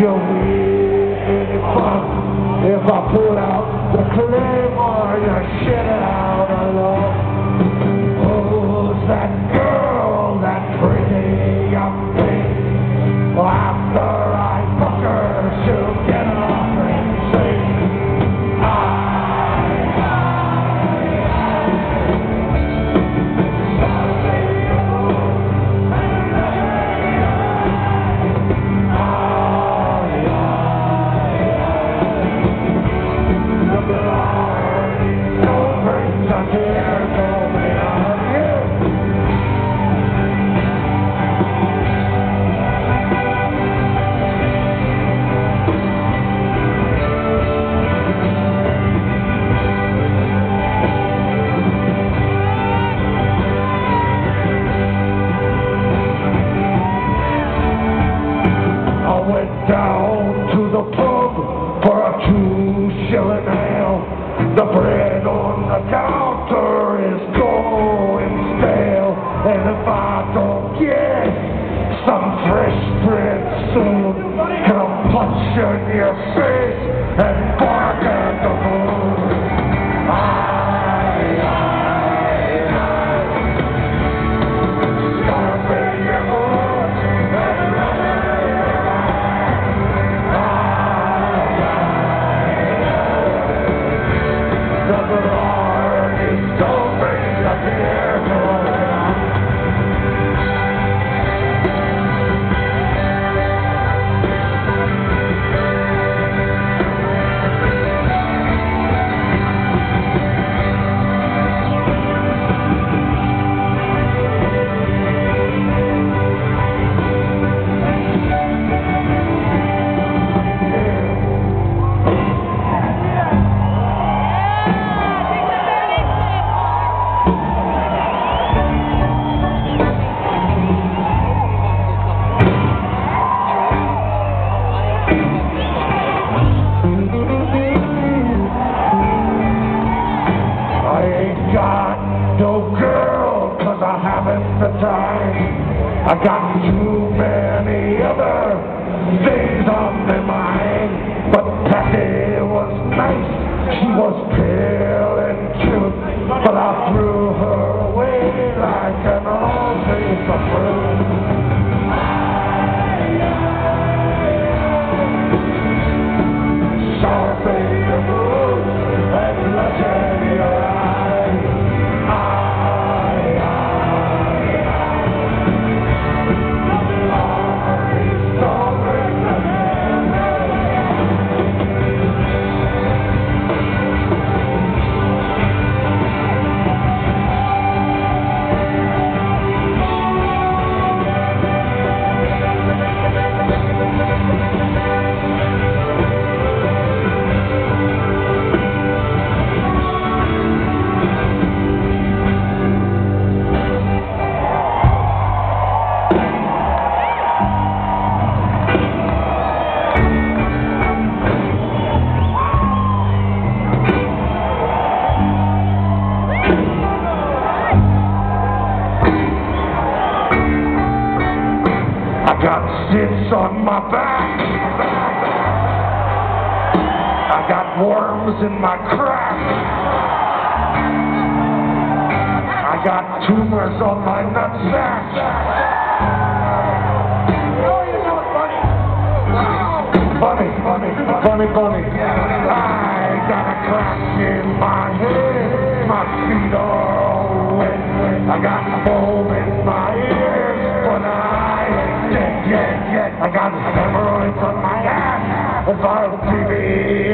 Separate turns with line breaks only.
you weak fuck. If I pull out the claymore, you shit it out down to the pub for a two shilling ale. The bread on the counter punch you in I got too many other things on my back. I got worms in my crack. I got tumors on my nutsack. Funny, funny, funny, funny. I got a crack in my head. My feet are wet. I got got hemorrhoids on my ass. The viral TV